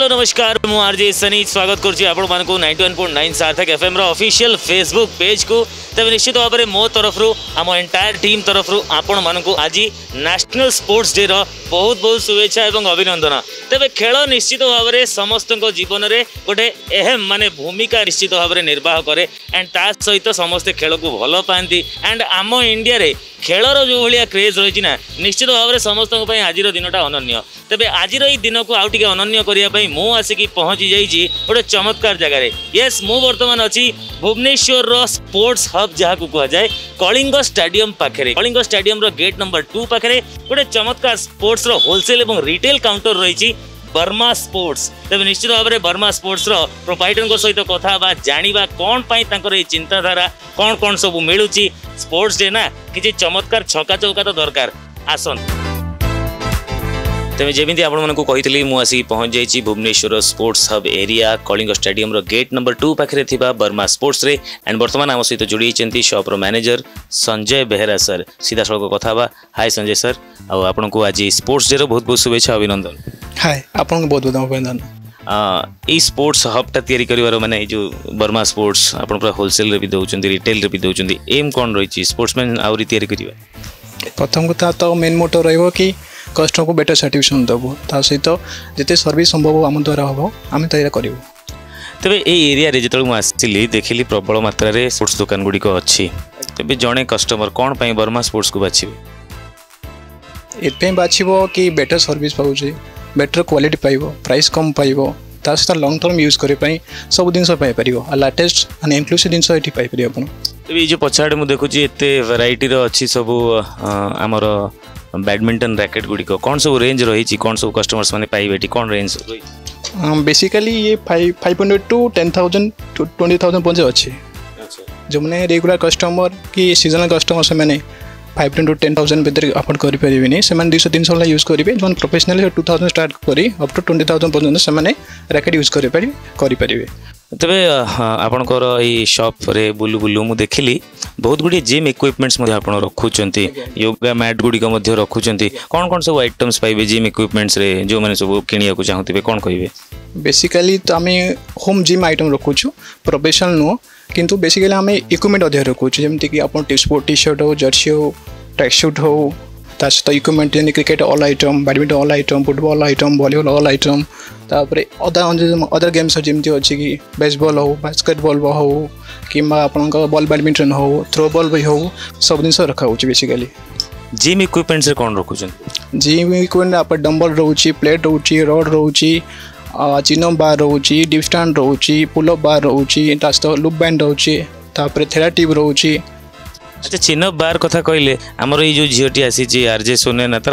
hello নমস্কার মু RJ Sony স্বাগত করছি আপনার ninety one point nine Sarthak FM official Facebook page কু তবে নিশ্চিত ভাবে মো তরফর আমার এন্টায়ার টিম তরফর আপনার আজ ন্যাশনাল স্পোর্টস ডে বহুত বহু শুভেচ্ছা এবং অভিনন্দন তবে খেল নিশ্চিত ভাবে সমস্ত জীবনের গোটে এহেম মানে ভূমিকা নিশ্চিত ভাবে নির্বাহ করে অ্যান্ড তা সহ সমস্তে খেলকু ভাল পাঁচ অ্যান্ড আম ইন্ডিয়ার ଖେଳର ଯେଉଁଭଳିଆ କ୍ରେଜ୍ ରହିଛି ନା ନିଶ୍ଚିତ ଭାବରେ ସମସ୍ତଙ୍କ ପାଇଁ ଆଜିର ଦିନଟା ଅନନ୍ୟ ତେବେ ଆଜିର ଏଇ ଦିନକୁ ଆଉ ଟିକେ ଅନନ୍ୟ କରିବା ପାଇଁ ମୁଁ ଆସିକି ପହଞ୍ଚି ଯାଇଛି ଗୋଟେ ଚମତ୍କାର ଜାଗାରେ ୟେସ୍ ମୁଁ ବର୍ତ୍ତମାନ ଅଛି ଭୁବନେଶ୍ୱରର ସ୍ପୋର୍ଟସ୍ ହବ୍ ଯାହାକୁ କୁହାଯାଏ କଳିଙ୍ଗ ଷ୍ଟାଡିୟମ୍ ପାଖରେ କଳିଙ୍ଗ ଷ୍ଟାଡିୟମ୍ର ଗେଟ୍ ନମ୍ବର ଟୁ ପାଖରେ ଗୋଟେ ଚମତ୍କାର ସ୍ପୋର୍ଟସ୍ର ହୋଲସେଲ୍ ଏବଂ ରିଟେଲ୍ କାଉଣ୍ଟର ରହିଛି ବର୍ମା ସ୍ପୋର୍ଟସ୍ ତେବେ ନିଶ୍ଚିତ ଭାବରେ ବର୍ମା ସ୍ପୋର୍ଟସ୍ର ପ୍ରୋପାଇଟରଙ୍କ ସହିତ କଥା ହେବା ଜାଣିବା କ'ଣ ପାଇଁ ତାଙ୍କର ଏହି ଚିନ୍ତାଧାରା କ'ଣ କ'ଣ ସବୁ ମିଳୁଛି ସ୍ପୋର୍ଟସ୍ ଡେ ନା କିଛି ଚମତ୍କାର ଛକା ଚୌକା ତ ଦରକାର ଆସନ୍ତୁ ତେବେ ଯେମିତି ଆପଣମାନଙ୍କୁ କହିଥିଲି ମୁଁ ଆସି ପହଞ୍ଚାଇଛି Bhubaneswar sports hub area Kalinga ଷ୍ଟାଡିୟମର ଗେଟ୍ ନମ୍ବର ଟୁ ପାଖରେ ଥିବା ବର୍ମା ସ୍ପୋର୍ଟସ୍ରେ ଆଣ୍ଡ ବର୍ତ୍ତମାନ ଆମ ସହିତ ଯୋଡ଼ି ହୋଇଛନ୍ତି ସପ୍ର ମ୍ୟାନେଜର ସଞ୍ଜୟ ବେହେରା ସାର୍ ସିଧାସଳଖ କଥା ହେବା ହାଏ ସଞ୍ଜୟ ସାର୍ ଆଉ ଆପଣଙ୍କୁ ଆଜି ସ୍ପୋର୍ଟସ୍ ଡେ'ର ବହୁତ ବହୁତ ଶୁଭେଚ୍ଛା ଅଭିନନ୍ଦନ ହାଏ ଆପଣଙ୍କୁ ବହୁତ ବହୁତ ଅଭିନନ୍ଦନ ଏଇ ସ୍ପୋର୍ଟସ୍ ହବ୍ଟା ତିଆରି କରିବାର ମାନେ ଏଇ ଯେଉଁ ବର୍ମା ସ୍ପୋର୍ଟସ୍ ଆପଣ ପୁରା ହୋଲସେଲ୍ରେ ବି ଦେଉଛନ୍ତି ରିଟେଲ୍ରେ ବି ଦେଉଛନ୍ତି ଏମ୍ କ'ଣ ରହିଛି ସ୍ପୋର୍ଟସ୍ମ୍ୟାନ୍ ଆହୁରି ତିଆରି କରିବା ପ୍ରଥମ କଥା ତ ମେନ୍ ମୋଟୋ ରହିବ କି କଷ୍ଟମର୍କୁ ବେଟର୍ ସାଟିସ୍ଫ୍ୟାକ୍ସନ୍ ଦେବୁ ତା ସହିତ ଯେତେ ସର୍ଭିସ୍ ସମ୍ଭବ ଆମ ଦ୍ୱାରା ହେବ ଆମେ ତାହା କରିବୁ ତେବେ ଏଇ ଏରିଆରେ ଯେତେବେଳେ ମୁଁ ଆସିଥିଲି ଦେଖିଲି ପ୍ରବଳ ମାତ୍ରାରେ ସ୍ପୋର୍ଟ୍ସ ଦୋକାନ ଗୁଡ଼ିକ ଅଛି ତେବେ ଜଣେ କଷ୍ଟମର କ'ଣ ପାଇଁ ବର୍ମା ସ୍ପୋର୍ଟ୍ସକୁ ବାଛିବେ ଏଥିପାଇଁ ବାଛିବ କି ବେଟର୍ ସର୍ଭିସ୍ ପାଉଛି ବେଟର୍ କ୍ୱାଲିଟି ପାଇବ ପ୍ରାଇସ୍ କମ୍ ପାଇବ ତା ସହିତ ଲଙ୍ଗ୍ ଟର୍ମ ୟୁଜ୍ କରିବା ପାଇଁ ସବୁ ଜିନିଷ ପାଇପାରିବ ଆଉ ଲାଟେଷ୍ଟ ମାନେ ଇନକ୍ଲୁସିଭ୍ ଜିନିଷ ଏଠି ପାଇପାରିବେ ଆପଣ ତେବେ ଏଇ ଯେଉଁ ପଛଆଡ଼େ ମୁଁ ଦେଖୁଛି ଏତେ ଭେରାଇଟିର ଅଛି ସବୁ ଆମର ବ୍ୟାଡ଼ମିଣ୍ଟନ ରାକେଟ୍ ଗୁଡ଼ିକ କ'ଣ ସବୁ ରେଞ୍ଜ ରହିଛି କ'ଣ ସବୁ କଷ୍ଟମର୍ସ ମାନେ ପାଇବେ ଏଠି କ'ଣ ରେଞ୍ଜ ରହିଛି ବେସିକାଲି ଇଏ five five hundred to ten thousand twenty thousand ପର୍ଯ୍ୟନ୍ତ ଅଛି ଯେଉଁମାନେ ରେଗୁଲାର କଷ୍ଟମର କି ସିଜନାଲ୍ କଷ୍ଟମର ସେମାନେ five ten to ten thousand भितर अफोर्ड करेंगे से दुई तीन सौ यूज करेंगे जो प्रोफेसनाली टू थाउजेंड स्टार्ट कर अप टू ट्वेंटी थाउजेंड पर्यटन से रैकेट यूज करेंगे तेरे आपण रे बुल बुलु मु देख बहुत गुड़े जिम इक्विपमेंट्स रखुच्च योगा मैट गुड़िक रखुच्च कौन कौन सब आइटम्स पाइबे जिम इक्विपमेंट्स रे जो मैंने सब कि चाहूबे कौन कहे बेसिकली तो आम होम जिम आइटम रखुचु प्रफेसनाल नुह कि बेसिकली आम इक्विपमेंट अधिक रखुच्छे जमीक आप टी सर्ट हो जर्सी हो ट्रैक सुट हूँ তাস তো ইকুইপমেন্ট যেন cricket all item badminton all item football item volleyball all item তারপর अदर अदर গেমস আছে যেমন টি হচ্ছে কি বেসবল हो বাস্কেটবল বা हो কিমা আপোনক বল ব্যাডমিন্টন हो থ্রো বল বা হ সবদিন থাকে আছে বেসিক্যালি জিম ইকুইপমেন্টে কোন রাখুছেন জিম ইকুইপমেন্টে আপা ডাম্বল রহুছি প্লেট রহুছি রড রহুছি চিনাম বা রহুছি ডিপস্ট্যান্ট রহুছি পুল আপ বা রহুছি টাস তো লুপ ব্যান্ড রহুছি তারপর থেরা টিব রহুছি ᱥᱪᱤᱱᱚ बार কথা কইলে আমরো এই যে জিওটি আছে যে আর জে সোনা নাතර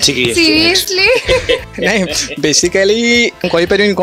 আছে কি এসিয়ালি না বেসিক্যালি কই পারিন কো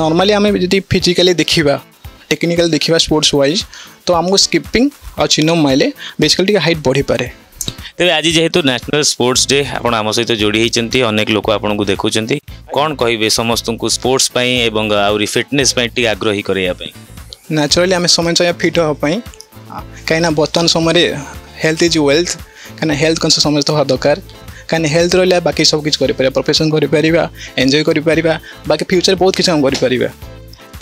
নরমালি আমি যদি ফিজিক্যালি দেখিবা টেকনিক্যাল দেখিবা স্পোর্টস वाइज তো হামক স্কিপিং আর চিনো মাইলে বেসিক্যালি হাইট বড়ি পারে তো আজি যেহেতু ন্যাশনাল স্পোর্টস ডে আপন আম সৈতে জড়িত হচନ୍ତି অনেক লোক আপন কো দেখো চନ୍ତି কোন কইবে সমস্ত কো স্পোর্টস পাই এবং আর ফিটনেস পাই টি আগ্রহী করে আপে नाचुराली आम समय चाहिए फिट हाँपाई कहीं बर्तमान समय हेल्थ इज वेल्थ कहीं हेल्थ कन्सीय समय हवा दरकार कहीं हेल्थ रहा बाकी सब किसी कर प्रफेसन कर एंजय कर बाकी फ्यूचर बहुत किसी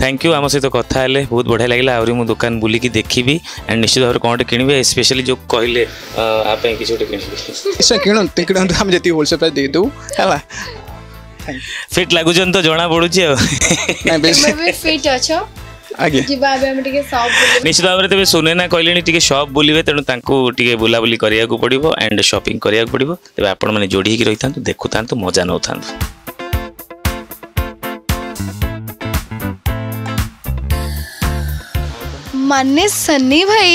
थैंक यू आम सहित कथा बहुत बढ़िया लगे आ दुकान बुलिक देखी एंड निश्चित भाव कौन कि स्पेशली जो कहे आपसे किसी गोटे किलसेल प्राइस देदेव है फिट लगुच तो जना पड़ी নিশ্চিত ভাবে তবে সোনেনা কহিলেনি টিকে সব বুলিবে তেণু তাঁকু টিকে বুলাবুলি করিয়াকু পড়িব এন্ড শপিং করিয়াকু পড়িব তবে আপন মানে যোড়ি হেকি রহিথান্তু দেখুথান্তু মজা নউথান্তু মানে সনি ভাই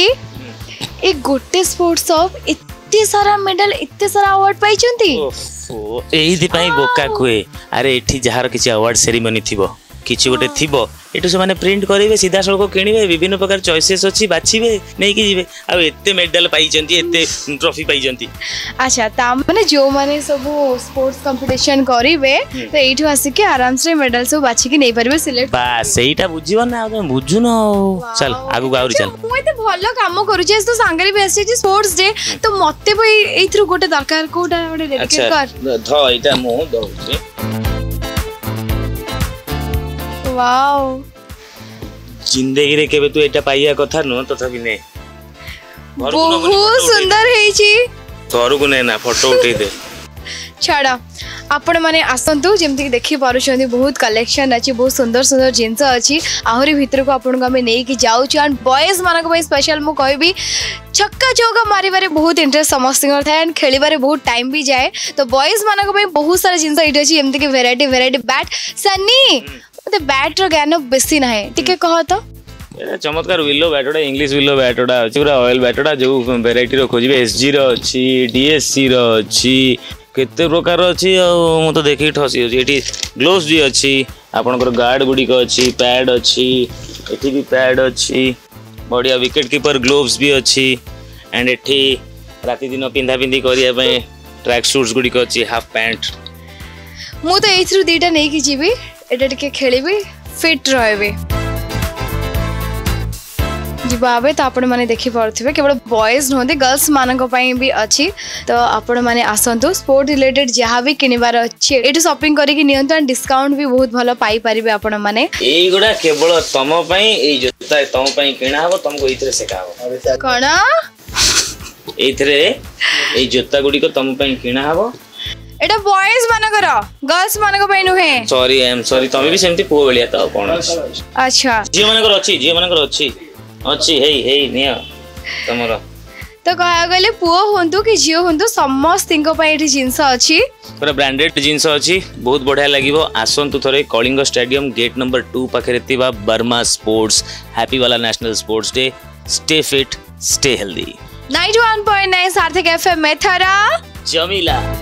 এই গোটে স্পোর্টস অফ এতে সারা মেডাল এতে সারা অ্যাওয়ার্ড পাইছন্তি ও এইদি পাই বোকা কুয়ে আরে এঠি যাহার কিছু অ্যাওয়ার্ড সেরিমনি থিবো কিছু ଗୋଟେ ଥିବ ଏଠୁ ସେମାନେ ପ୍ରିଣ୍ଟ କରିବେ ସିଧାସଳଖ କିଣିବେ ବିଭିନ୍ନ ପ୍ରକାର ଚଏସେସ୍ ଅଛି ବାଛିବେ ନେଇକି ଯିବେ ଆଉ ଏତେ ମେଡାଲ ପାଇଛନ୍ତି ଏତେ ଟ୍ରଫି ପାଇଛନ୍ତି ଆଚ୍ଛା ତାମାନେ ଯେଉଁମାନେ ସବୁ ସ୍ପୋର୍ଟସ୍ କମ୍ପିଟିସନ କରିବେ ତ ଏଇଠୁ ଆସିକି ଆରାମସେ ମେଡାଲ ସବୁ ବାଛିକି ନେଇପାରିବେ ସିଲେକ୍ଟ ବା ସେଇଟା ବୁଝିବ ନା ଆଉ ତମେ ବୁଝୁନ ଆଉ ଚାଲ ଆଗକୁ ଆହୁରି ଚାଲ ମୁଁ ଏତେ ଭଲ କାମ କରୁଛି ତୋ ସାଙ୍ଗରେ ବି ଆସିଛି ସ୍ପୋର୍ଟସ୍ ଡେ ତ ମତେ ବି ଏଇଥିରୁ ଗୋଟେ ଦରକାର କୋଉଟା ଗୋଟେ ଡେଡିକେଟ୍ କର ଧ ଏଇଟା ମୁଁ ଦଉଛି वाओ जिंदगी रे केबे तू एटा पाइया कथा न तथापि ने बहुत सुंदर हेई छी तोरु को ने ना फोटो उठे दे छाडा आपण माने आसंतु जेमति देखि पारु छन बहुत कलेक्शन अछि बहुत सुंदर सुंदर जिंस अछि आहुरी भीतर को आपण को नै कि जाउ छन बॉयज मान को स्पेशल मु कहबी छक्का चौका मारि बारे बहुत इंटरेस्ट समस्त था एंड खेल बारे बहुत टाइम भी जाए तो बॉयज मान को बहुत सारा जिंस इटे अछि जेमति कि वैरायटी वैरायटी बैट सनी ମୋତେ ବ୍ୟାଟ୍ର ଜ୍ଞାନ ବେଶୀ ନାହିଁ ଟିକେ କହ ତ ଚମତ୍କାର ୱିଲୋ ବ୍ୟାଟଟା ଇଂଲିଶ ୱିଲୋ ବ୍ୟାଟଟା ଅଛି ପୁରା ଅଏଲ୍ ବ୍ୟାଟଟା ଯେଉଁ ଭେରାଇଟିର ଖୋଜିବେ ଏସ୍ଜିର ଅଛି ଡିଏସ୍ସିର ଅଛି କେତେ ପ୍ରକାର ଅଛି ଆଉ ମୁଁ ତ ଦେଖିକି ଠସି ହେଉଛି ଏଠି ଗ୍ଲୋଭ୍ସ ବି ଅଛି ଆପଣଙ୍କର ଗାର୍ଡ଼ ଗୁଡ଼ିକ ଅଛି ପ୍ୟାଡ଼୍ ଅଛି ଏଠି ବି ପ୍ୟାଡ଼୍ ଅଛି ବଢ଼ିଆ ୱିକେଟ୍ କିପର୍ ଗ୍ଲୋଭ୍ସ ବି ଅଛି ଆଣ୍ଡ ଏଠି ରାତି ଦିନ ପିନ୍ଧାପିନ୍ଧି କରିବା ପାଇଁ ଟ୍ରାକ୍ ସୁଟ୍ସ ଗୁଡ଼ିକ ଅଛି ହାଫ୍ ପ୍ୟାଣ୍ଟ ମୁଁ ତ ଏଇଥିରୁ ଦୁଇଟା ନେଇକି ଯିବି এটা ଟିକେ ଖେଳିବି ଫିଟ୍ ରହିବି ଯିବାବେ ତ ଆପଣମାନେ ଦେଖିପାରୁଥିବେ କେବଳ ବଏଜ୍ ନୁହନ୍ତି ଗର୍ଲସମାନଙ୍କ ପାଇଁ ବି ଅଛି ତ ଆପଣମାନେ ଆସନ୍ତୁ ସ୍ପୋର୍ଟ ରିଲେଟେଡ୍ ଯାହା ବି କିଣିବାର ଅଛି ଏଠି ସପିଂ କରିକି ନିଅନ୍ତୁ ଆଣ୍ଡ ଡିସ୍କାଉଣ୍ଟ ବି ବହୁତ ଭଲ ପାଇପାରିବେ ଆପଣମାନେ ଏଇଗୁଡ଼ା କେବଳ ତମ ପାଇଁ ଏଇ ଜୋତା ତମ ପାଇଁ କିଣା ହବ ତମକୁ ଏଇଥିରେ ଶିଖା ହବ କ'ଣ ଏଇଥିରେ ଏଇ ଜୋତା ଗୁଡ଼ିକ ତମ ପାଇଁ କିଣା ହବ এটা বয়েজ মানকর গার্লস মানক পাই নুহে সরি আই এম সরি তুমি বি সেমতি পুও বেলিয়া তাও কোন আচ্ছা জি মানকর অছি জি মানকর অছি অছি হেই হেই নিয়া তোমার তো কয়া গলে পুও হুন্তু কি ঝিও হুন্তু সমস্তিঙ্ক পাই এটি জিনিস অছি পুরা ব্র্যান্ডেড জিনিস অছি বহুত বঢ়িয়া লাগিব আসন্তু থরে কলিঙ্গ স্টেডিয়াম গেট নম্বর 2 পাখরে থিবা বর্মা স্পোর্টস হ্যাপি वाला national sports day stay fit stay healthy 91.9 Sarthak FM में थरा जमीला